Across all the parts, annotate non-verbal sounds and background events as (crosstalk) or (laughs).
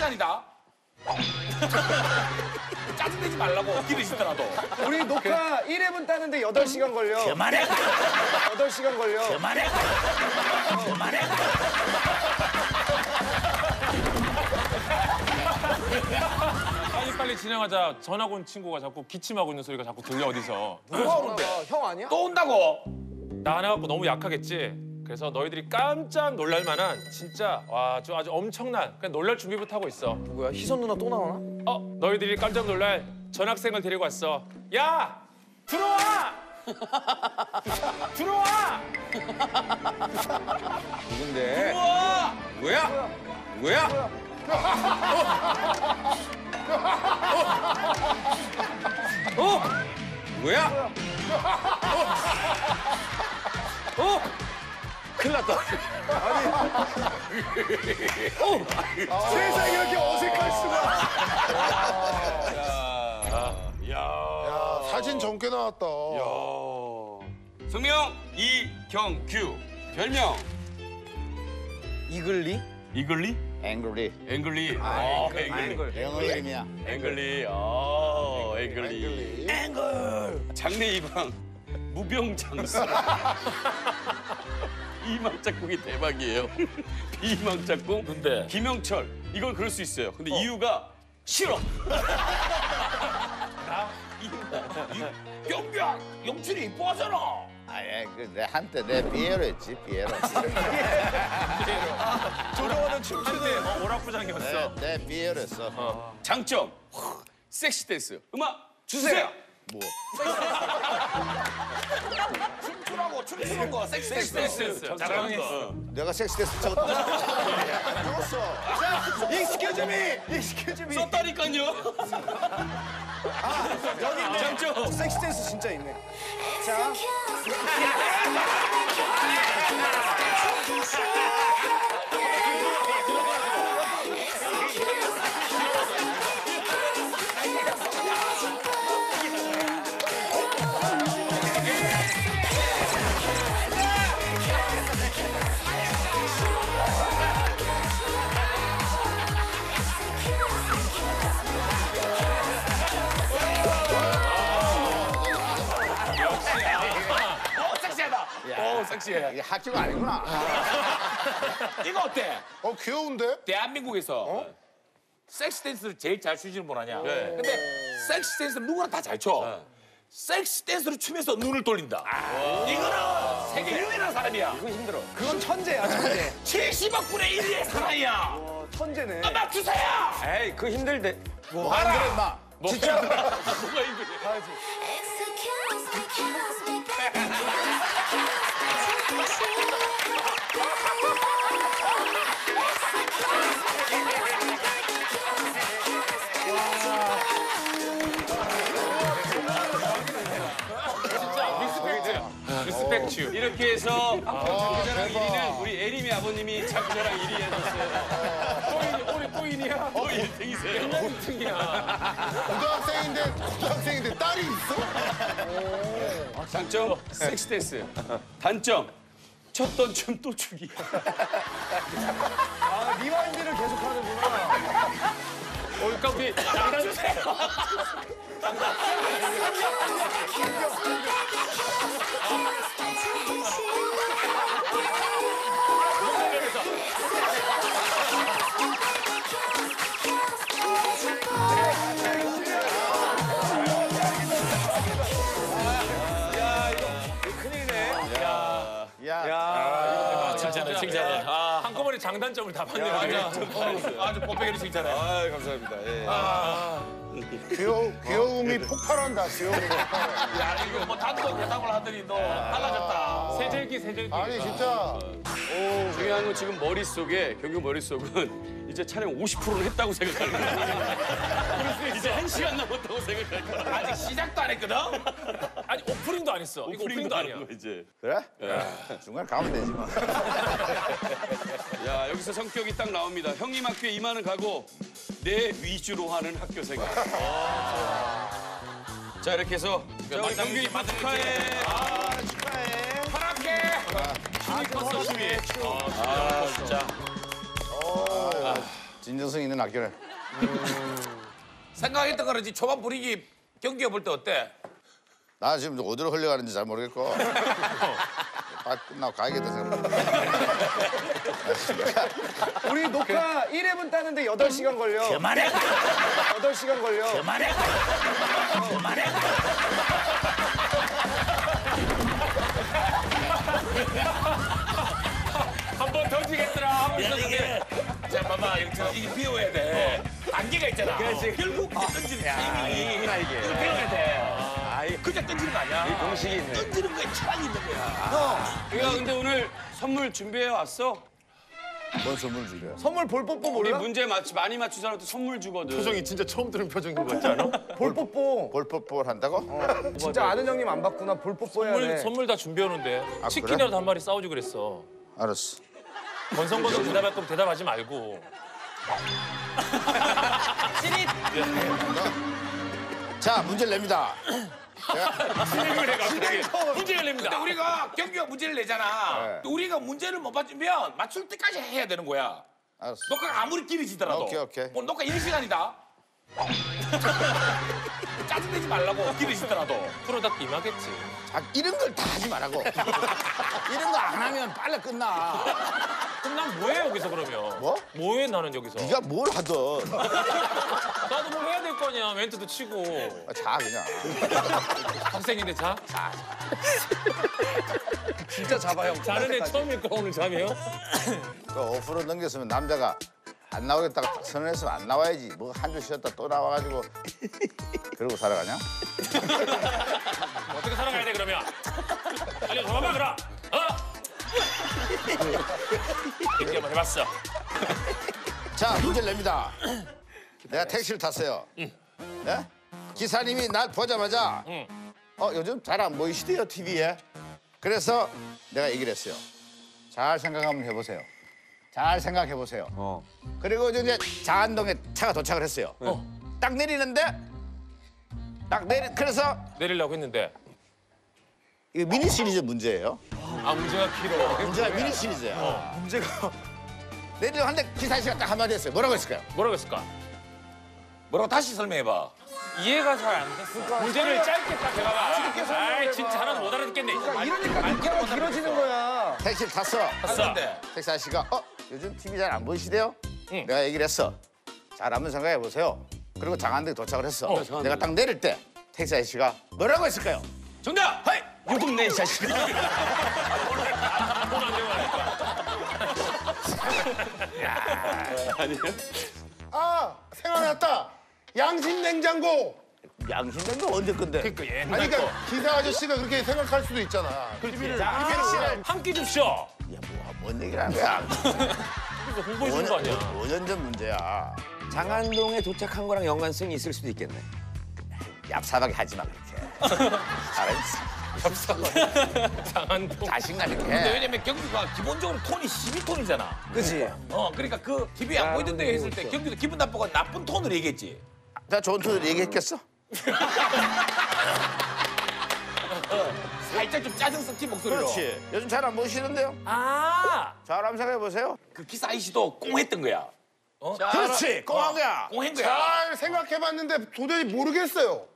시간이다. (laughs) 짜증내지 말라고 길을 있더라도. 우리 녹화 1회분 따는데 8시간 걸려. 그만해. 8시간 걸려. 그만해. 그만해. 빨리 빨리 진행하자. 전학 온 친구가 자꾸 기침하고 있는 소리가 자꾸 들려 어디서. 누가 오는데? 형 아니야? 또 온다고. 나 하나 갖고 너무 약하겠지. 그래서 너희들이 깜짝 놀랄 만한 진짜 와, 좀 아주 엄청난 그냥 놀랄 준비부터 하고 있어. 누구야? 희선 누나 또 나오나? 어, 너희들이 깜짝 놀랄 전학생을 데리고 왔어. 야, 들어와. (laughs) 들어와. 누군데? 우와! 누구야? 누구야? 어? 어? 누구야? 어? 어? 큰일 났다. 세상이 이렇게 어색할 수가. 야, 사진 젊게 나왔다. 성명 이경규 별명 이글리? 이글리? Angry Angry. 아, Angry. 영어 이름이야 Angry. 아, Angry. 앵글. 장래 희망 무병장수. (laughs) 희망 짝꿍이 대박이에요. (laughs) 희망 짝꿍. 근데 김영철. 이건 그럴 수 있어요. 근데 이유가 싫어. (laughs) 영규야, 영철이 이뻐하잖아. 아예 그내 한때 내 피에로였지 피에로 (laughs) 조정하는 춤추는. 어, 오락부장이었어. 내, 내 피에로였어 장점. 섹시 댄스. 음악 주세요. 뭐 (laughs) 춤추라고 춤추는 거 섹시 섹시 댄스. 잘하는 어. 내가 섹시 댄스 췄다 적었어 Excuse me! Excuse me! 썼다니까요. 여기 있네. 장점. 섹시 댄스 진짜 있네. 자, 학교가 아니구나 (laughs) 이거 어때? 어, 귀여운데? 대한민국에서 섹시 댄스를 제일 잘 추시는 분 아니야? 네. 근데 섹시 댄스를 누구나 다 잘 춰. 섹시 댄스를 추면서 눈을 돌린다. 이거는 세계 유일한 사람이야. 이거 힘들어. 그건 천재야, 천재. (laughs) 70억 분의 1의 사람이야. 어, 천재네. 음악 주세요. 에이, 그 힘들대. 뭐 안 그래 임마 (laughs) 뭐가 힘들대. 이렇게 해서 자기자랑 1위는 우리 예림이 아버님이 자기자랑 1위 해줬어요. 우리 또인이야. 또 1등이세요. 고등학생인데, 고등학생인데 딸이 있어? 장점, 섹시 댄스. 단점, 췄던 춤 또 추기. 아, rewind를 계속 하는구나. 어, 그러니까 우리 장단 야, 장단점을 다 받네요. 아주 뽀빼기를 칭찬해. 아 감사합니다. 예. 귀여, 귀여움이 폭발한다, 귀여움이 폭발해. 야, 이거 뭐 단독 대답을 하더니 너 달라졌다. 세절기 세절기. 아니, 진짜. 중요한 건 지금 머릿속에 경규 머릿속은 이제 촬영 50%는 했다고 생각하는 거예요. 이제 한 시간 남았다고 생각할 거야. 아직 시작도 안 했거든? 아니 오프닝도 안 했어. 이거 오프닝도 아니야. 이제. 그래? 중간에 가면 되지 뭐 (laughs) 야 여기서 성격이 딱 나옵니다. 형님 학교에 이만은 가고 내 위주로 하는 학교 생활. 자 이렇게 해서 자, 우리 경규 입학 축하해. 파랗게. 춤이 컸어, 춤이. 아, 진짜. 진정성 있는 학교네. 생각했던 거는 초반 분위기 경기 볼때 어때? 나 지금 어디로 흘려가는지 잘 모르겠고. (laughs) 아, 끝나고 가야겠다 생각. 우리 녹화 1회분 따는데 8시간 걸려. 그만해. 8시간 걸려. 그만해. 그만해. 한번 던지겠더라 하고 야, 있었는데 자 봐봐 이게 비워야 돼 안개가 있잖아 결국 이제 던지는 타이밍이 이걸 배워야 돼 그냥 던지는 거 아니야 공식이 있네 던지는 거에 철학이 있는 거야 우리가 근데 오늘 선물 준비해 왔어. 뭔 선물 준비해? 선물 볼 뽀뽀 우리 몰라? 문제 맞 많이 맞춘 사람한테 선물 주거든. 표정이 진짜 처음 들은 표정인 것 같지 않아? (laughs) 볼 뽀뽀. 볼뽀뽀를 한다고? 진짜 아는 형님 안 봤구나. 볼 뽀뽀 해야 선물, 돼. 선물 다 준비해오는데 아, 치킨이라도 한 마리 싸우지 그랬어 알았어. 건성건성 대답할 거면 대답하지 말고 (laughs) 자, 문제를 냅니다. 진행을 해가 문제를 근데 냅니다 우리가 경기가 문제를 내잖아 네. 우리가 문제를 못 맞추면 맞출 때까지 해야 되는 거야 알았어. 녹화가 아무리 길어지더라도 오케이, 오케이. 뭐 녹화 1시간이다 짜증내지 말라고 길어지더라도 프로답게 임하겠지 자, 이런 걸 다 하지 말라고. (laughs) 이런 거 안 하면 빨리 끝나. 그럼 난 뭐해 여기서 그러면 뭐? 뭐해 나는 여기서 네가 뭘 하든 나도 뭘 해야 될 거 아니야 멘트도 치고 아, 자 그냥. 학생인데 자? 진짜 잡아 형. 자는 애 처음일까 오늘 잠이요? 그 오프로 넘겼으면 남자가 안 나오겠다가 딱 선언했으면 안 나와야지. 뭐 한 주 쉬었다 또 나와가지고 (laughs) 그러고 살아가냐? 어떻게 살아가야 돼 그러면? 빨리 줘봐봐 그럼 어? 얘기 한번 해봤어 자, 문제를 냅니다. 내가 택시를 탔어요. 예? 기사님이 날 보자마자 응. 어, 요즘 잘 안 보이시대요, TV에. 그래서 내가 얘기를 했어요. 잘 생각 한번 해보세요. 잘 생각해 보세요. 그리고 이제 자안동에 차가 도착을 했어요. 딱 내리는데 딱 내리 그래서 내리려고 했는데 이거 미니 시리즈 문제예요. 아 문제가 길어 문제가 미니 시리즈야. 문제가 내리려고 하는데 기사 씨가 딱 한마디 했어요. 뭐라고 했을까요? 뭐라고 했을까? 뭐라고 다시 설명해봐 이해가 잘 안 됐어 문제를 짧게 딱 해봐봐 아이 진짜 하나도 못 알아듣겠네 이러니까 녹화가 길어지는 거야. 택시를 탔어. 했는데 택시 아저씨가 어 요즘 TV 잘 안 보이시대요? 응. 내가 얘기를 했어. 잘 한번 생각해 보세요. 그리고 장안동에 도착을 했어. 어, 장안동. 내가 딱 내릴 때 택시 아저씨가 뭐라고 했을까요? 정답. 하이. 요금 내 이 자식아. 돈안 되고 하니까 아니야? 아 생각났다. 양심 냉장고. 양심된 거 언제 건데? 그러니까 아니 옛날 거 그러니까 기사 아저씨가 그렇게 생각할 수도 있잖아. TV를 택시를 한 끼 줍쇼 야 뭐 뭔 얘기를 하는 거야? 그래서 홍보해 주는 거 아니야 5년 전 문제야. 장안동에 도착한 거랑 연관성이 있을 수도 있겠네. 얍삽하게 하지 마 그렇게. 알았어. 장안동 자신감 있게. 근데 해. 왜냐면 경기가 기본적으로 톤이 12톤이잖아 그지? 어 그러니까 그 TV 안 보이던 데 했을 때 경기도 기분 나쁘고 나쁜 톤으로 얘기했지 나 좋은 톤으로 얘기했겠어? (laughs) 살짝 좀 짜증 섞인 목소리로 그렇지. 요즘 잘 안 보이시는데요? 아 잘 한번 생각해 보세요. 그 기사 아이씨도 꽁했던 거야 그렇지. 꽁한 거야. 꽁한 거야 잘 생각해 봤는데 도저히 모르겠어요.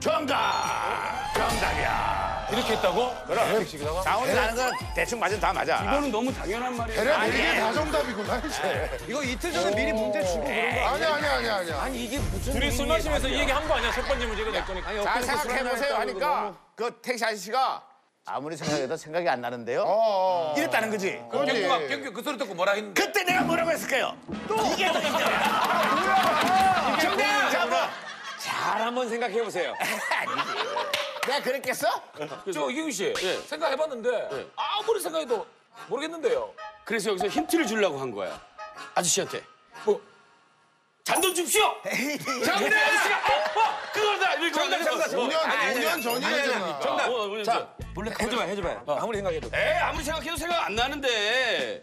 정답. 정답이야. 이렇게 했다고? 그럼. 장원이 나는 건 대충 맞으면 다 맞아. 이거는 너무 당연한 말이야. 대략 이게 다 정답이구나 이제. 이거 이틀 전에 미리 문제 주고 그런 거 아니야 아니야 아니야 아니야. 아니 이게 무슨 둘이 술 마시면서 이 얘기 한 거 아니야 첫 번째 문제가 낼 거니까 잘 생각해 보세요 하니까 그 택시 아저씨가 아무리 생각해도 생각이 안 나는데요. 어, 어. 이랬다는 거지. 그러지. 경규가 경규 그 소리 듣고 뭐라 했는데 그때 내가 뭐라고 했을까요? 이게 더 문제야. 정답. 자, 뭐. 잘 한번 생각해 보세요. (laughs) 내가 그랬겠어? 저 이경규 씨 생각해봤는데 아무리 생각해도 모르겠는데요 그래서 여기서 힌트를 주려고 한 거야. 아저씨한테. 뭐 잔돈 줍시오. (laughs) 정답 아저씨가 어, 어 그거다. 이렇게 정답 정답 5년 5년 전이잖아. 정답. 어, 어, 자, 몰래 해줘봐, 해줘봐. 아무리 생각해도. 에이 아무리 생각해도 생각 안 나는데.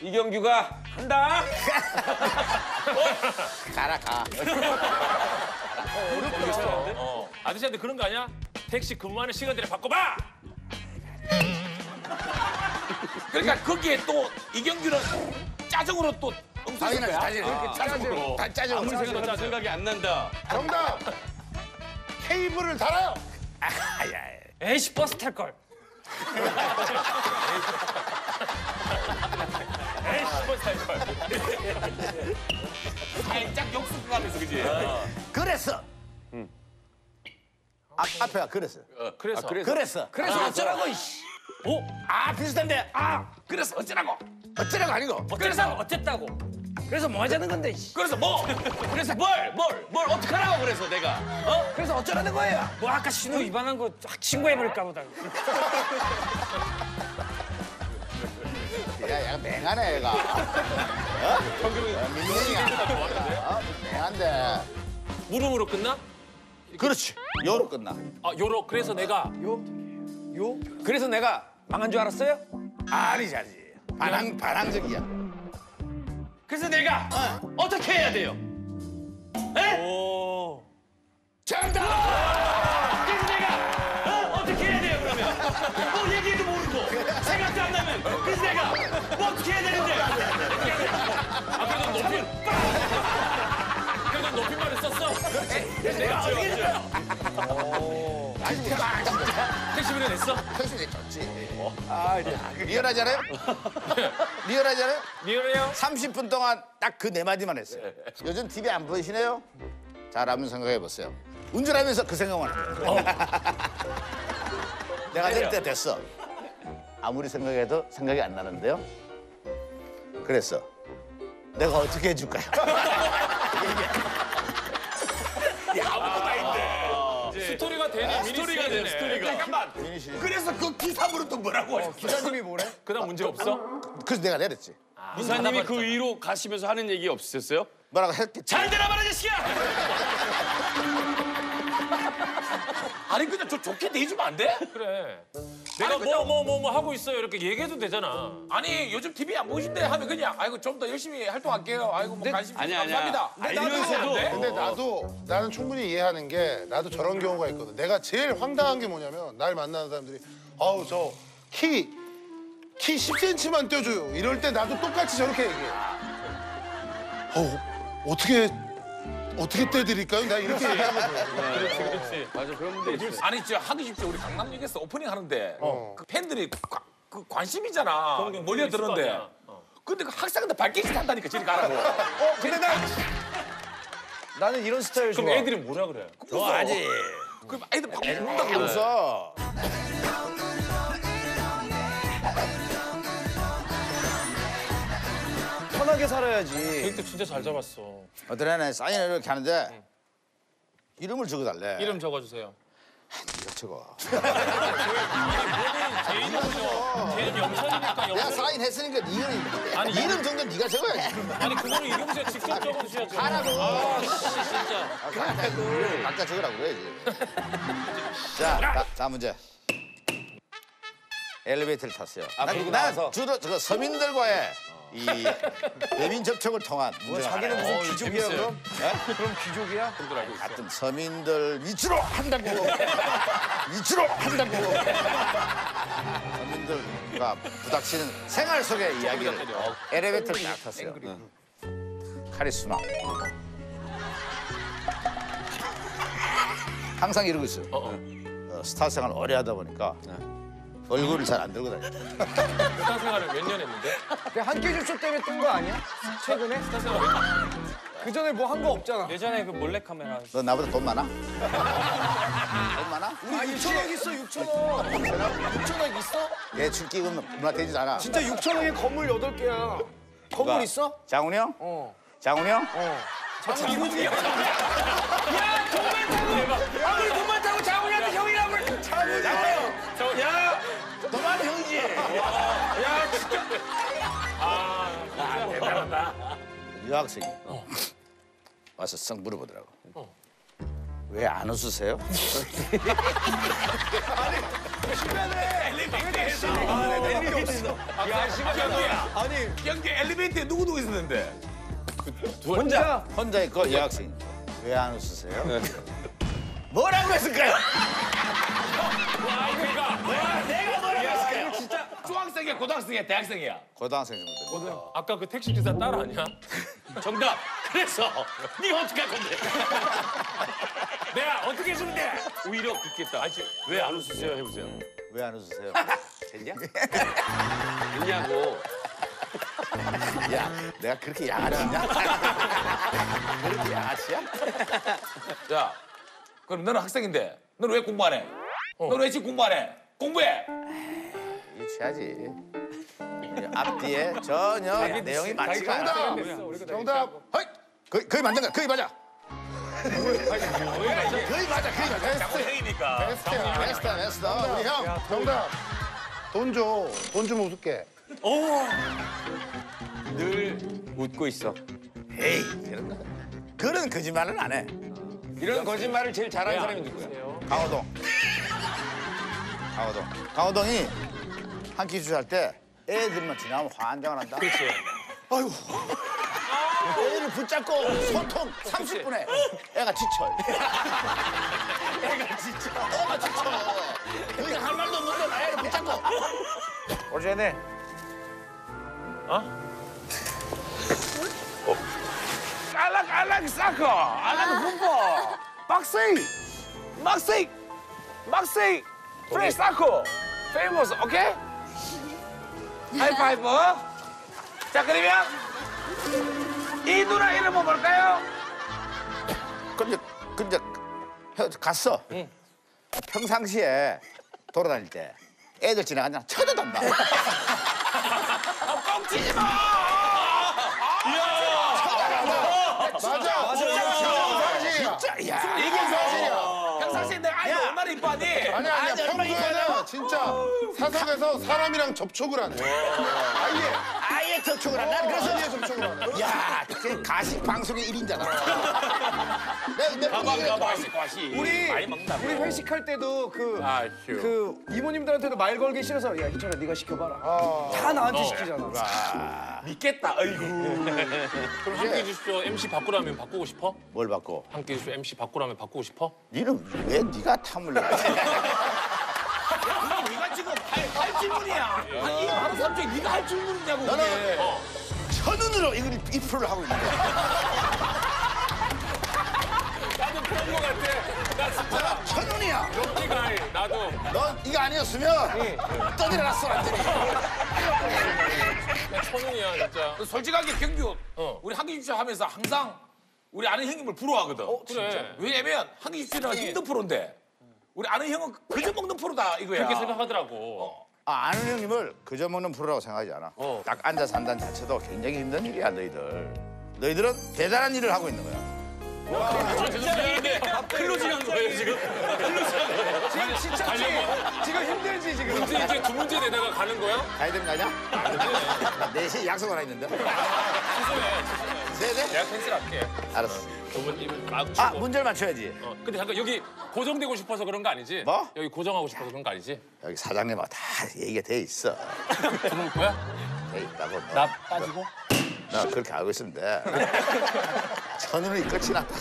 이경규가 한다. (laughs) 가라 가. 어, 아저씨한테 그런 거 아니야? 택시 근무하는 시간대를 바꿔봐 그러니까 거기에 또 이경규는 짜증으로 또 당연하지, 당연하지. 짜증으로. 다 짜증으로. 아무리 생각해도 생각이 안 난다. 정답. 케이블을 달아요. 에이씨 버스 탈 걸. (laughs) (laughs) 살짝 욕습 가면서 그지? 그랬어. 아, 앞에가 그랬어. 그래서 그랬어. 그래서 어쩌라고 이씨. 아, 비슷한데. 아, 그래서 어쩌라고? 어쩌라고 아니고. 그래서 어쨌다고. 그래서 뭐 하자는 건데 이씨. 그래서 뭐? 그래서 뭘, 뭘, 뭘 어떻게 하라고 그래서 내가. 어? 그래서 어쩌라는 거예요? 뭐 아까 신호 위반한 거 확 신고해버릴까 보다. 야, 얘가 맹하네, 얘가. 어? 민민이야. 어? 맹한데. 물음으로 끝나? 그렇지. 요로 끝나. 아 요로 그래서 내가 그래서 내가 망한 줄 알았어요? 아니지, 아니지. 반항, 반항적이야. 그래서 내가 어. 떻게 해야 돼요? 에? 정답! 그래서 내가 어? 어떻게 해야 돼요 그러면? 뭐 얘기도 모르고 생각도 안 나면 그래서 내가 뭐 어떻게 해야 되는데? 내가 어떻게 해? 택시비를 냈어? 표시는 좋지. 아, 리얼하지 않아요? 리얼하지 않아요? 리얼해요? 30분 동안 딱 그 네 마디만 했어요. 요즘 TV 안 보이시네요? 잘 한번 생각해 보세요. 운전하면서 그 생각만 해요. (laughs) 내가 될 때 됐어. 아무리 생각해도 생각이 안 나는데요. 그랬어. 내가 어떻게 해줄까요? (laughs) 스토리가 되네 스토리가 돼요, 스토리가. 잠깐만. 그래서 그 기사부는 또 뭐라고 하셨어? 기사님이 뭐래? 그다음 문제 없어? 그래서 내가 내렸지. 이사님이 그 위로 가시면서 하는 얘기 없으셨어요? 뭐라고 했겠지. 잘 되나 말아 자식아! 아니 그냥 좀 좋게 대해주면 안 돼? 그래 내가 뭐 뭐 뭐 뭐 하고 있어요 이렇게 얘기해도 되잖아 아니 요즘 TV 안 보신대 하면 그냥 아이고 좀 더 열심히 활동할게요. 아이고 뭐 관심 주셔서 아니, 아니야. 감사합니다. 알면서도 근데 나도 나는 충분히 이해하는 게 나도 저런 경우가 있거든. 내가 제일 황당한 게 뭐냐면 날 만나는 사람들이 아우 저 키 키 10cm만 떼줘요. 이럴 때 나도 똑같이 저렇게 얘기해. 어우 어떻게 어떻게 떼드릴까요? 내가 이렇게 얘기하거든. 그렇지 맞아 그런 분들 있어요. 아니 진짜 하기 쉽지 우리 강남역에서 오프닝 하는데 그 팬들이 과- 그 관심이잖아. 몰려 들었는데. 있을 거 아니야. 어. 근데 그 학생한테 발길짓 한다니까 저리 가라고. 어 근데 나 나는 이런 스타일 좋아. 그럼 애들이 뭐라 그래? 좋아하지. 그럼 애들 막 웃는다고. 웃어. 편하게 살아야지. 계획도 진짜 잘 잡았어 어떤 애는 사인을 이렇게 하는데 이름을 적어달래. 이름 적어주세요 이거 적어. (laughs) 제 이름이죠 쟤는 영천이니까 내가 영천 사인했으니까 네 이름 아니, 네 이름 정도 네가 적어야지. 아니 그거는 이경수가 직접 적어주셔야죠 하라고. 아 씨, 진짜 각자 적으라고 그래야지. 자, 자, 자 문제. 엘리베이터를 탔어요. 난, 그리고 난 나와서? 주로 저 서민들과의 이 대민 접촉을 통한 뭐 문제가 자기는 많아요. 무슨 귀족이야 그럼? 예? 그럼 귀족이야? 하여튼 서민들 위주로 한다고 (laughs) 위주로 한다고 서민들과 부닥치는 생활 속의 이야기를 엘리베이터를 딱 탔어요. 카리스마. 항상 이러고 있어요. 어, 스타 생활 오래 하다 보니까 얼굴을 잘 안 들고 다녀요. 스타 생활을 몇 년 했는데? 한끼 줍쇼 때문에 뜬 거 아니야? 최근에? 스타 생활 몇 년? 그 전에 뭐 한 거 없잖아. 예전에 그 몰래 카메라. 너 나보다 돈 많아? 돈 많아? 아 6천 원 있어 6천 원. 6천 원 있어? 얘 출기금 얼마 되지도 않아. 진짜 6천 원에 건물 8개야. 건물 있어? 장훈이 형? 어. 장훈이 형? 어. 아무리 유학생이 와서 썩 물어보더라고. 왜안 웃으세요? 경기야. (laughs) 아니, 경기 엘리베이터에 누구 누구 있었는데? 혼자. 혼자 있고 여학생이 왜안 웃으세요? 뭐라고 했을까요? 내가 뭐라고 했을까요? 진짜 중학생이야, 고등학생이야, 대학생이야. 고등학생 정도. 아까 그 택시 기사 딸 아니야? (laughs) 정답. 그래서 네가 어떻게 할 건데? (laughs) 내가 어떻게 해주면 돼? 오히려 그렇겠다. 왜안 웃으세요? 해보세요. 왜 안 웃으세요? 됐냐? 됐냐고. 야, 내가 그렇게 양아치냐? (laughs) 그렇게 양아치야? 야, 그럼 너는 학생인데 너는 왜 공부 안 해? 너는 왜 지금 공부 안 해? 공부해. 유치하지. 앞뒤에 전혀 내용이 맞지가 않아. 정답. 허이! 거의, 거의 맞는 거야. 거의 맞아. 거의 맞아. 거의 맞아. 자꾸 형이니까. 베스트야. 베스트야, 베스트. 우리 형. 정답. 돈 줘. 돈 좀 웃을게. 늘 웃고 있어. 에이, 이런 거. 그런 거짓말은 안 해. 이런 거짓말을 제일 잘하는 사람이 누구야? 강호동. 강호동. 강호동이 한 끼 주차할 때 애들만 지나면 환장을 한다. 그렇지. 아유. 애를 붙잡고 소통 30분에 애가 지쳐. 애가 지쳐. 애가 지쳐. 그게 할 말도 없는데 나 애를 붙잡고. 어제네. 알락 알락 사커, 알락 훔퍼, 박세이, 막세이, 막세이, 프레시 사커, Famous, 오케이? 하이파이브. 자 그러면 이 누나 이름은 뭘까요? 근데 근데 혀- 갔어. 평상시에 돌아다닐 때 애들 지나가냐 쳐다본다. (laughs) 뻥치지 마. 진짜 사석에서 사람이랑 접촉을 안 해. 아예. 아예 접촉을 한다. 그래서 아예 접촉을 안 해. 야, 그 가식 방송의 일인자다. 내, 내 가방 과시. 우리 많이 먹는다. 우리 회식할 때도 그, 아휴. 그 이모님들한테도 말 걸기 싫어서 야 희철아 네가 시켜봐라. 아. 다 나한테 시키잖아. 믿겠다. 아이고. 그럼 함께 해주십시오. MC 바꾸라면 바꾸고 싶어? 뭘 받고? 함께 해주십시오. MC 바꾸라면 바꾸고 싶어? 니는 왜 네가 탐을 내? 할, 할 질문이야. 아니 이거 하루 삼촌 네가 할 질문이냐고 그게. 너는 천운으로 이걸 입프를 하고 있는 거야. (laughs) 나도 그런 거 같아. 나 진짜 천운이야. 웃기가 해. 나도. 넌 이거 아니었으면 떠들어갔어 완전히. 나 천운이야 진짜. 솔직하게 경규 우리 한기집 쇼 하면서 항상 우리 아는 형님을 부러워하거든. 그래. 왜냐면 한기집 쇼는 힘든 프로인데 우리 아는 형은 그저 먹는 프로다 이거야. 그렇게 생각하더라고. 아, 아는 형님을 그저 먹는 프로라고 생각하지 않아. 딱 앉아서 한다는 자체도 굉장히 힘든 일이야 너희들. 너희들은 대단한 일을 하고 있는 거야. 저 죄송한데 클로징 한 거예요 지금. 지금 지쳤지? 지금 힘들지 지금. 문제 이제 두 문제 내다가 가는 거야? 가야 되는 거 아니야? 네 4시에 약속 하나 있는데. 네네. 내가 캔슬할게. 알았어. 두분막 아 주고. 문제를 맞춰야지. 어, 근데 잠깐 여기 고정되고 싶어서 그런 거 아니지? 뭐? 여기 고정하고 싶어서 그런 거 아니지? 여기 사장님하고 다 얘기가 돼 있어. (laughs) 그럴 거야? 돼 있다고. 너. 나 빠지고? 나 그렇게 알고 있었는데 (laughs) 천운이 끝이 났다.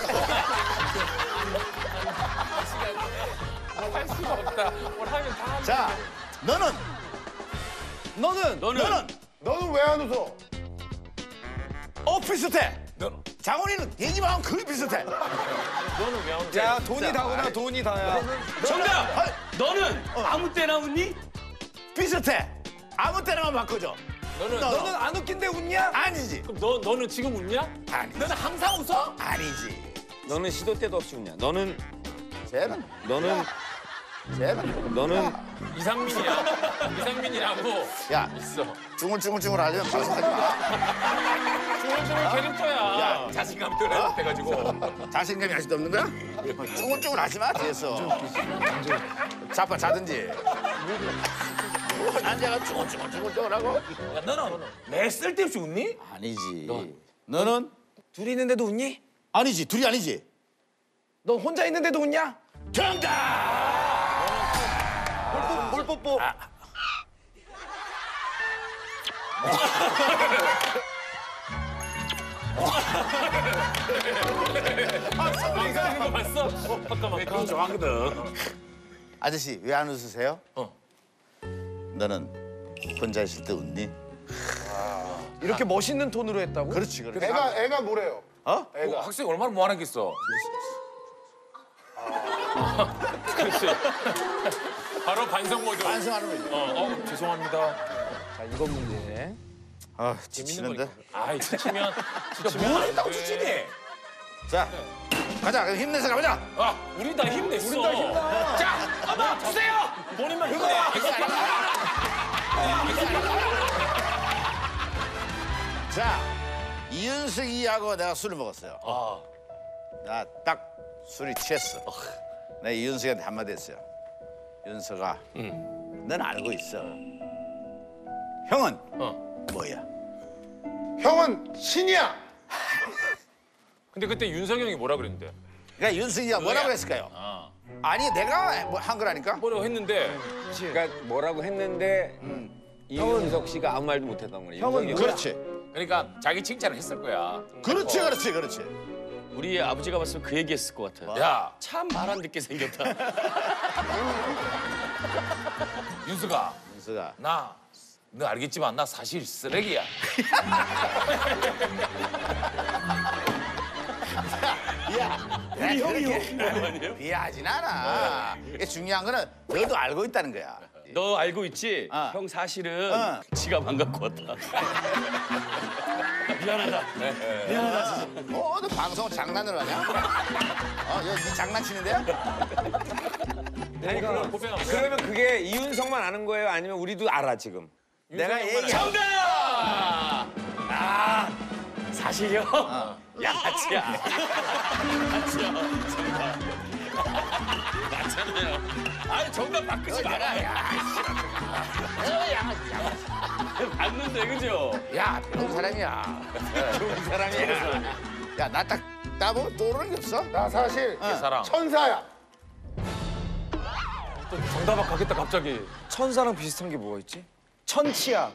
할 수가 없다. 뭘 하면 다 자, 너는 너는 너는 너는 왜 안 웃어? 어 비슷해. 장훈이는 얘기만 하면 거의 비슷해. 너는 왜안 돼? 야 돈이 다구나 돈이 다야. 정답. 너는 아무 때나 웃니? 비슷해. 아무 때나만 바꿔줘. 너는 너. 너는 안 웃긴데 웃냐? 아니지. 그럼 너 너는 지금 웃냐? 아니. 너는 항상 웃어? 아니지. 너는 시도 때도 없이 웃냐? 너는 쟤는 너는 쟤는 너는 이상민이야. 이상민이라고 야 있어. 쭈글쭈글쭈글 하려면 방송하지 마. 중얼중얼 개그터야. 자신감 들어가지고. 자신감이 아직도 없는 거야? 쭈글쭈글 하지 마 뒤에서. 자빠 자든지. 앉아가 쭈글쭈글쭈글 하고. 야, 너는 내 쓸데없이 웃니? 아니지. 너는 둘이 있는데도 웃니? 아니지. 둘이 아니지. 너 혼자 있는데도 웃냐? 정답. 볼 뽀뽀. 방송하는 거 봤어? 어, 잠깐만. 그거 좋아하거든. 아저씨 왜 안 웃으세요? 어. 너는 혼자 있을 때 웃니? 이렇게 멋있는 톤으로 했다고? 그렇지 그렇지. 애가 애가 뭐래요? 그 학생 얼마나 무한하겠어. (laughs) 그렇지. 바로 반성 모드. 반성하는 거지. 어, 어, 죄송합니다. 자, 이건 문제. 아 지치는데. 아이, 지치면, 지치면. 뭘 했다고 지치니? 자 가자 그럼 힘내서 가보자. 아, 우리 다 힘냈어. 우리 다 힘나. 자, 어머 주세요. 본인만 힘내. 자 이윤석이하고 내가 술을 먹었어요. 나딱 술이 취했어. 내가 이윤석이한테 한마디 했어요. 윤석아, 넌 알고 있어. 형은 뭐야? 형은 신이야. 근데 그때 윤석이 형이 뭐라 그랬는데? 그러니까 윤석이가 뭐라고 했을까요? 아니 내가 뭐 한 거라니까. 뭐라고 했는데 그러니까 뭐라고 했는데 이윤석 씨가 아무 말도 못했던 거네. 형은 그렇지, 그러니까 자기 칭찬을 했을 거야. 그렇지, 그렇지, 그렇지. 우리 아버지가 봤으면 그 얘기했을 것 같아. 야, 참 말 안 듣게 생겼다. (laughs) 윤수가 윤석아, 나. 너 알겠지만 나 사실 쓰레기야. 우리 형이요? 비하진 않아. 이게 중요한 거는 너도 알고 있다는 거야. 너 알고 있지? 어. 형 사실은 어. 지갑 안 갖고 왔다. (laughs) 어, 너 방송을 장난으로 하냐? 어, 얘, 네 장난치는데요? 아니 그럼, 고백하면 그러면 그게 이윤석만 아는 거예요? 아니면 우리도 알아 지금? 내가 얘기 정답! 아, 사실요? 양아치야. 양아치야. 정답. 맞잖아요. 아니, 정답 바꾸지 마라. 맞는데, 그죠? 야, 좋은 사람이야. 좋은 사람이야. 야, 나 딱 따보면 떠오르는 게 없어? 나 사실 사랑. 천사야. 정답 가겠다 갑자기. 천사랑 비슷한 게 뭐가 있지? 천치야.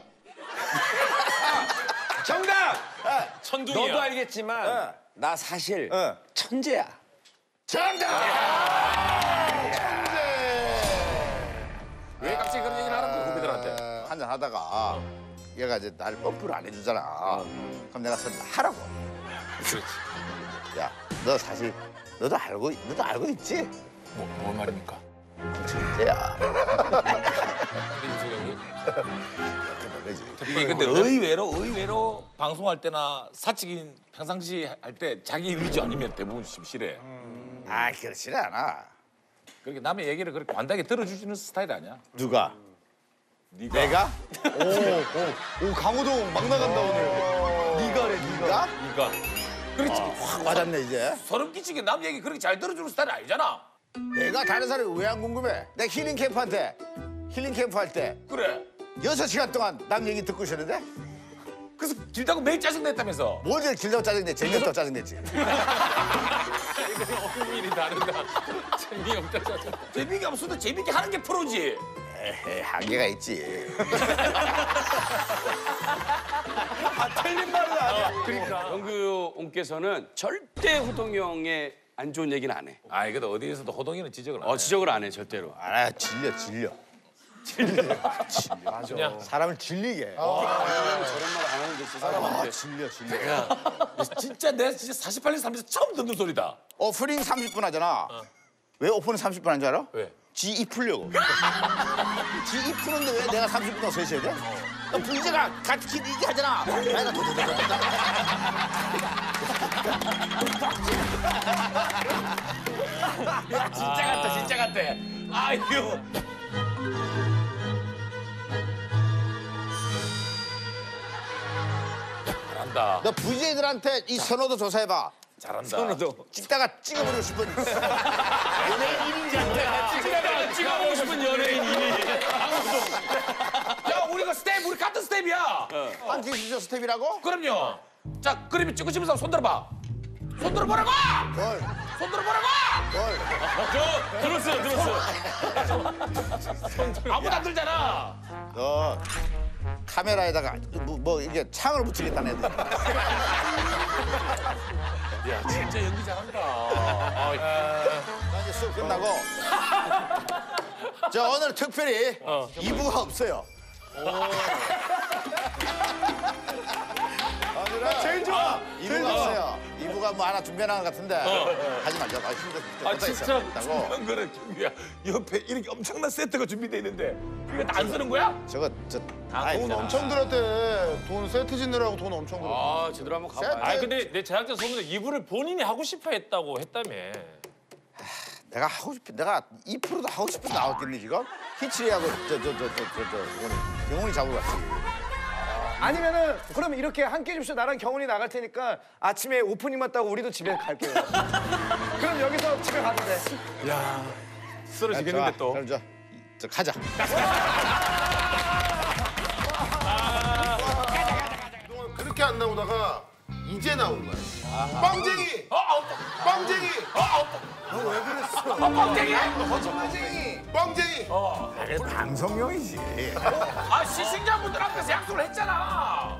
정답! 천둥이야. 너도 알겠지만 나 사실 어. 천재야. 왜 갑자기 그런 얘기를 하는 거야 후배들한테? 한잔 하다가 얘가 이제 나를 펌프를 안 해주잖아. 그럼 내가 선 하라고. 야, 너 사실 너도 알고 너도 알고 있지? 뭐, 뭔 말입니까? 그러지. 이게 근데 의외로 의외로 방송할 때나 사적인 평상시 할 때 자기 의지 아니면 대부분 심실해. 아, 그렇지는 않아. 그렇게 남의 얘기를 그렇게 관대하게 들어주시는 스타일 아니야? 누가? 네가. 내가? 오, 강호동 막 나간다 오늘. 니가래, 니가. 네가? 그렇지. 확 와닿네 이제. 소름 끼치게 남 얘기 그렇게 잘 들어주는 스타일 아니잖아. 내가 다른 사람이 왜 안 궁금해? 내가 힐링 캠프한테 힐링 캠프 할 때 그래. 여섯 시간 동안 남 얘기 듣고 있었는데 그래서 길다고 매일 짜증냈다면서. 뭘 제일 길다고 짜증내? 재미없다고 짜증냈지. (laughs) 어느 일이 다르다. 재미없다. 재미가 없어도 재밌게 하는 게 프로지. 에이, 한계가 있지. (laughs) 영규 옹께서는 절대 호동이 형의 안 좋은 얘기는 안 해. 아, 이것도 어디에서도 호동이는 지적을 안 어, 해. 지적을 안 해, 절대로. 아, 질려, 질려. 그냥 (laughs) 사람을 질리게. 사람한테. 아, 질려, 질려. 진짜 내가 진짜 48년 살면서 처음 듣는 소리다. 오프닝 30분 하잖아. 왜 오프닝 30분 한줄 알아? 왜? 지입 풀려고. (laughs) 지입 푸는데 왜 내가 30분 동안 서 있어야 돼? 너 분재가 같이 이게 하잖아. 내가 도도도도. 진짜 같다, 진짜 같아. 아유. 잘한다. 너 VJ들한테 이 선호도 조사해봐. 잘한다. 찍다가 찍어버리고 싶은. 찍어봐, 찍어보고 싶은 연예인 이미. 야, 우리가 스태프, 우리 같은 스태프이야. 안티슈저 스태프이라고? 그럼요. 자, 찍고 싶은 사람 손 들어봐. 손 들어보라고! 뭘? 손 들어보라고! 뭘? 들었어요, 들었어요. 아무도 안 들잖아. 너 카메라에다가 뭐, 뭐 이게 창을 붙이겠다는 애들. 야, 진짜 연기 잘한다. 나 이제 수업 끝나고. 저 오늘 특별히 이부가 없어요. 제일 좋아. 이부가 없어요. 이부가 뭐 하나 준비해놓은 것 같은데 하지 말자. 아, 힘들어. 아, 진짜? 다고 한 거는 경규야 옆에 이렇게 엄청난 세트가 준비돼 있는데 이거 다 안 쓰는 거야? 저거 저돈 엄청 들었대. 돈 세트 짓느라고 돈 엄청 들었대. 아 제대로 한번 가봐. 아니 근데 내 제작자 소문에 이불을 본인이 하고 싶어 했다고 했다며. 내가 하고 싶은 내가 2%도 하고 싶은 나왔겠니 지금? 희치하고 저 저 저 저 저저 경훈이 잡으러 갔지. 아니면은 그럼 이렇게 함께 해줍시오. 나랑 경훈이 나갈 테니까 아침에 오프닝만 따고 우리도 집에 갈게요. (laughs) 그럼 여기서 집에 가도 돼. 쓰러지겠는데 또. 그럼 저, 저 가자. 그렇게 안 나오다가 이제 나온 거야. 빵쟁이! 빵쟁이! 빵쟁이! 방송용이지. 아 시청자분들 앞에서 약속을 했잖아.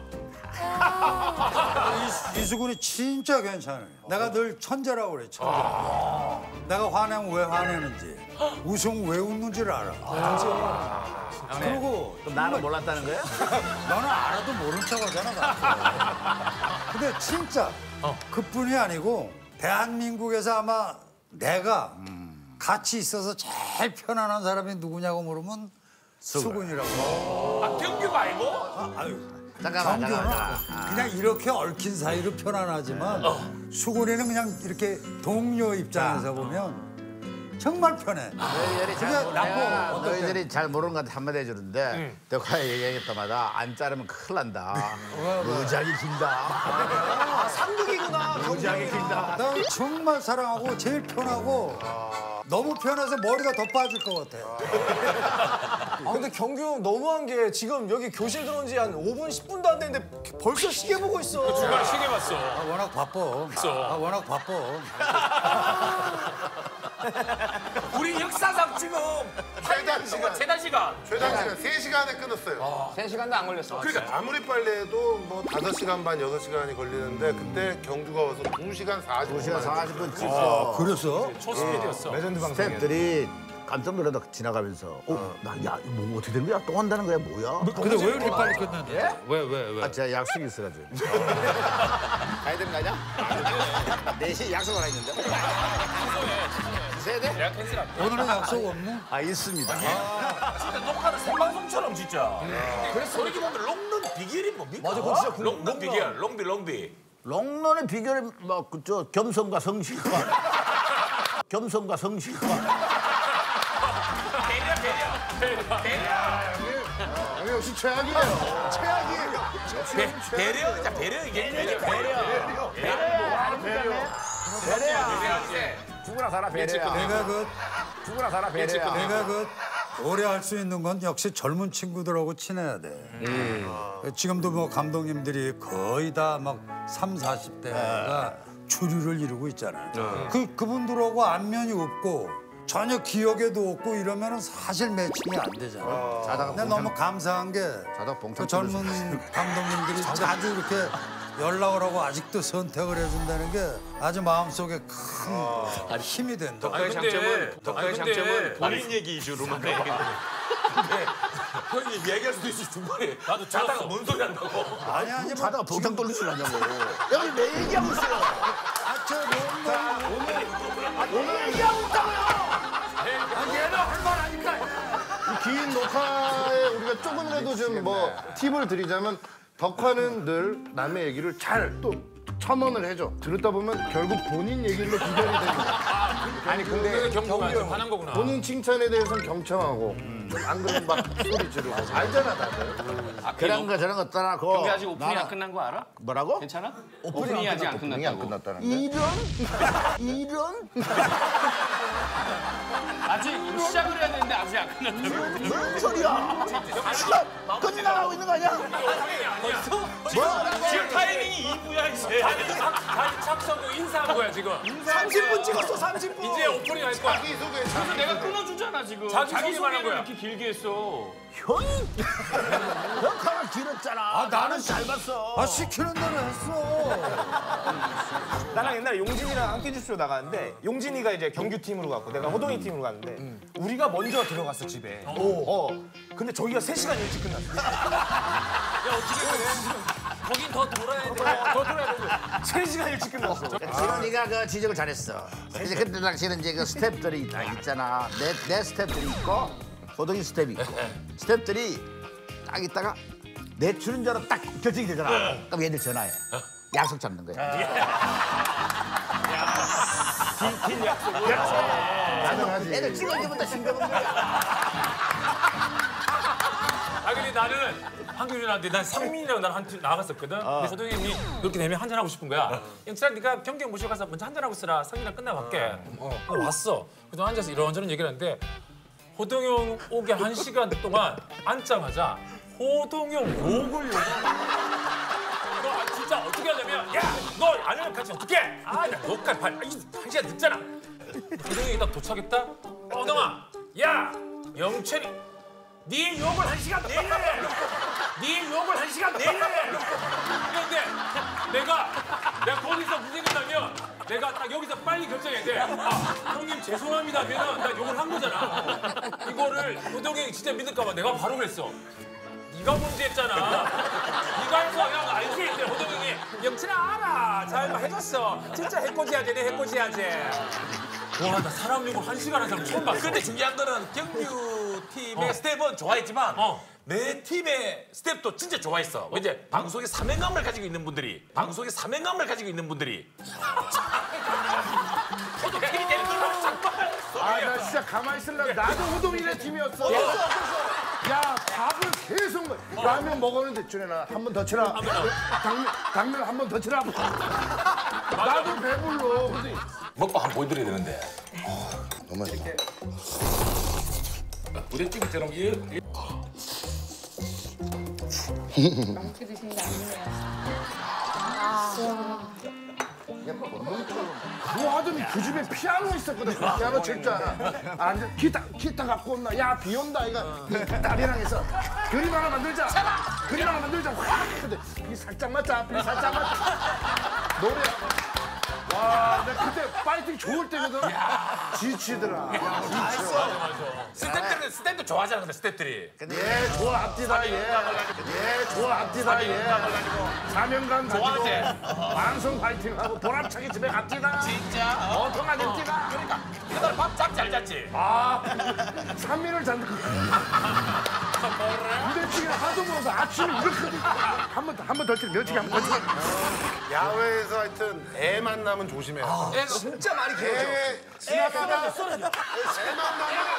이수근이 진짜 괜찮아요. 내가 늘 천재라고 그래, 천재. 내가 화내면 왜 화내는지, 웃으면 왜 웃는지를 알아. 그리고 나는 몰랐다는 거야? (laughs) 너는 알아도 모른 척 하잖아, 나한테. 근데 진짜 그뿐이 아니고 대한민국에서 아마 내가 같이 있어서 제일 편안한 사람이 누구냐고 물으면 수근이라고. 아 경규가 아니고? 아유, 잠깐만, 정규는 잠깐만. 그냥 이렇게 얽힌 사이로 편안하지만 수근이는 그냥 이렇게 동료 입장에서 보면 정말 편해. 너희들이 잘, 나빠. 내가? 너희들이 잘 모르는 것한테 한마디 해주는데 대화에 얘기할 때마다 안 자르면 큰일 난다. 무지하게 긴다. 아, 상극이구나. 무지하게 긴다. 나 정말 사랑하고 제일 편하고 너무 편해서 머리가 더 빠질 것 같아. 아 근데 경규 형 너무한 게 지금 여기 교실 들어온 지 한 5분 10분도 안 됐는데 벌써 시계 보고 있어. 중간에 시계 봤어. 아, 워낙 바빠. 아, 워낙 바빠. (laughs) 우리 역사상 지금 최단 시간. 최단 시간. 최단 시간 3시간에 끊었어요. 세 시간도 안 걸렸어. 그러니까 아무리 빨리 해도 뭐 5시간 반, 6시간이 걸리는데 그때 경주가 와서 2시간 40분. 2시간 40분 찍어. 그랬어? 초스피드였어. 스태프들이 깜짝 놀라다 지나가면서 어, 나, 야, 이거 뭐 어떻게 된 거야? 또 한다는 거야? 뭐야? 근데 왜 이렇게 빨리 끝났는데? 왜, 왜, 왜? 아, 제가 약속이 있어가지고. (laughs) 가야 되는 거 아니야? 4시에 약속을 했는데. 있어야 돼? 내가 캔슬할게. 오늘은 약속 없네? 아, 있습니다. 진짜 녹화는 생방송처럼 진짜. 그래서 소리 보면 롱런 비결이 뭡니까? 맞아, 그거 진짜 롱런 비결, 롱비, 롱비. 롱런의 비결이 뭐, 그저 겸손과 성실과. (laughs) 겸손과 성실과. 배려, 배려, 배려. 역시 최악이에요. 최악이에요. 배, 배려, 진짜 배려 이게 배려, 배려. 죽으나 살아 배려야. 내가 그, 죽으나 살아 배려야. 내가 그, 오래 할 수 있는 건 역시 젊은 친구들하고 친해야 돼. 지금도 뭐 감독님들이 거의 다막 3, 40대가 주류를 이루고 있잖아요. 그, 그분들하고 안면이 없고 전혀 기억에도 없고 이러면 사실 매칭이 안 되잖아. 자다가 근데 너무 감사한 게 봉창 그 젊은 감독님들이 자주 이렇게 연락을 하고 아직도 선택을 해준다는 게 아주 마음속에 큰 힘이 된다. 아니, 장점은 덕화의 장점은 본인 얘기 위주로만 해. 형이 얘기할 수도 있어 중간에. 나도 자다가 뭔 소리 한다고. 아니 아니 뭐 자다가 봉창 돌릴 수 있냐고. 여기 내 얘기하고 있어요. 아, 저 롱런 긴 녹화에 우리가 조금이라도 좀 뭐 팁을 드리자면 덕화는 늘 남의 얘기를 잘 또 첨언을 해줘. 들었다 보면 결국 본인 얘기로 기결이 됩니다. 아니 근데 경규가 좀 화난 거구나. 본인 칭찬에 대해서는 경청하고 좀 안 그러면 막 소리 지르고 알잖아 다들. 그런 거 저런 거 떠나고 경기 아직 오픈이 안 끝난 거 알아? 뭐라고? 괜찮아? 오픈이 아직 안 오픈이 안 끝났다고. 이런 (laughs) 이런 (laughs) 아직 시작을 해야 되는데 아직 안 끝났다고. 무슨 소리야? 시간 끝나가고 있는 거 아니야? 지금 타이밍이 2부야 이제. 다시 착석하고 인사한 거야 지금. 30분 찍었어 30분. 이제 오프닝 할 거야. 자기 소개 그래서 내가 끊어주잖아 지금. 자기 자기 소개를 거야. 이렇게 길게 했어. 형이 역할을 길었잖아. 아 나는 잘 봤어. 아 시키는 대로 했어. 나랑 옛날에 용진이랑 함께 주쇼 나갔는데 용진이가 이제 경규 팀으로 갔고 내가 호동이 팀으로 갔는데 우리가 먼저 들어갔어 집에. 어. 근데 저기가 3시간 일찍 끝났어. 거긴 더 돌아야 돼. 더 돌아야 돼. 세 시간 일찍 끝났어. 지훈이가 그 지적을 잘했어. 이제 그때 당시에는 이제 그 스텝들이 딱 있잖아. 내, 내 스텝들이 있고 호동이 스텝이 있고 스텝들이 딱 있다가 내 출연자로 딱 결정이 되잖아. 그럼 얘들 전화해. 약속 잡는 거야. 딜 약속. 가능하지. 애들 찍어지부터 신경은 거야. 아 근데 나는 한국인한테 난 상민이랑 나랑 한팀 나갔었거든. 근데 호동이 그렇게 되면 한잔 하고 싶은 거야. 영철아 네가 경경 모시고 가서 먼저 한잔 하고 있어라. 상민이랑 끝나고 갈게. 어. 그래서 왔어. 그래서 앉아서 이런저런 얘기를 하는데 호동이 형 오게 한 시간 동안 앉자마자 호동이 형 욕을 욕을. 너 아, 진짜 어떻게 하냐면 야 너 아니면 같이 어떻게? 아나 너까지 발, 아, 이, 한 시간 늦잖아. 호동이 딱 도착했다. 어, 호동아 야 영철이 네 욕을 한 시간 내내 네 욕을 한 시간 내내 그런데 내가 내가 거기서 무슨 일이냐면 내가 딱 여기서 빨리 결정해야 돼 아, 형님 죄송합니다 하면은 나 욕을 한 거잖아 이거를 형이 진짜 믿을까 봐 내가 바로 그랬어 네가 문제했잖아 네가 해서 형 알지? 호동이 영철아 알아. 잘 해줬어. 진짜 해코지하지 내 해코지하지. 와나 사람 욕을 한 시간 한 사람 처음 봤어. 근데 중요한 거는 경규 팀의 스텝은 좋아했지만 어. 내 팀의 스텝도 진짜 좋아했어. 이제 방송에 사명감을 가지고 있는 분들이 방송에 사명감을 가지고 있는 분들이. 저도 팀이 되는 걸 정말 아, 나 진짜 가만히 있으려고 나도 호동이네 팀이었어. 야, 밥을 계속 먹- 라면 먹었는데 준현아 한 번 더 치라. 당면 당면 한 번 더 치라. 나도 배불러. 근데 먹고 한번 보여드려야 되는데 너무 맛있다. 부대찌개처럼 이 이렇게 드시는 게 아니네요. 뭐 하더니 그 집에 피아노 있었거든. 피아노 칠줄 알아. 앉아 기타 기타 갖고 온다. 야 비 온다. 이거 딸이랑 해서 그림 하나 만들자. 그림 하나 만들자. 확. 근데 비 살짝 맞자. 비 살짝 맞자. 노래. 와, 내가 그때 파이팅 좋을 때거든. 지치더라. 스태프들은 스태프도 좋아하잖아 근데 스태프들이 예, 좋아합디다. 예, 예, 좋아합디다. 예. 사명감 가지고 좋아하지? 방송 파이팅하고 보람차게 집에 갑디다. 진짜 어떡하게 뛰다. 그러니까 이거 밥잘 잤지 아, 잡는 거. (laughs) 부대찌개 하도 먹어서 아침에 이렇게 한번 더, 한번더 치면 며칠 한번 더 치면. 야외에서 하여튼 애 만나면 조심해. 요 진짜 많이 개워져. 애 지나가다 애 만나면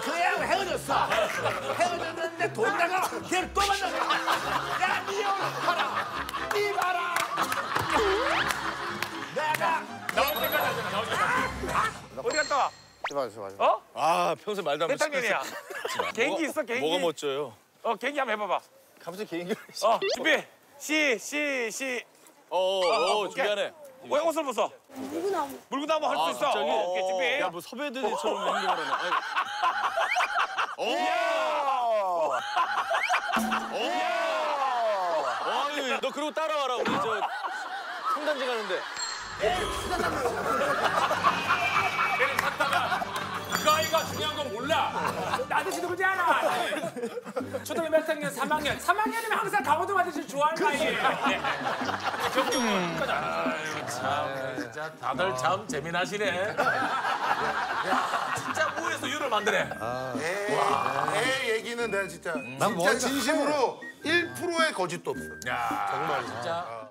그 헤어졌어. 헤어졌는데 돈다가 걔를 또 만나서 야, 니 형을 봐라. 니 봐라. 내가 나올 때까지 하잖아 나올 때까지 어디 갔다 와? 어? 아 평소에 말도 안 몇 학년이야? 개인기 있어, 개인기. 뭐가 멋져요? 어, 개인기 한번 해봐봐. 갑자기 개인기. 어, 준비. 시, 시, 시. 어어 오케이. 준비하네. 왜 옷을 벗어? 물구나무. 물구나무 할 수 있어. 갑자기? 어, 오케이, 준비. 야 뭐 섭외들처럼 행동을 하네. 오. 아유 너 그러고 따라와라 우리 저 성단지 가는데. 걔를 찾다가 그 아이가 중요한 건 몰라. 나 아저씨 누구지 않아. 초등학교 몇 학년? 3학년. 3학년이면 항상 강호동 아저씨 좋아하는 나이에. 경경은 끝까지 안 하잖아. 아유 참 진짜 다들 참 재미나시네 야 진짜 무에서 유를 만드네 애, 애 얘기는 내가 진짜 진짜 진심으로 1%의 거짓도 없어. 야 정말 진짜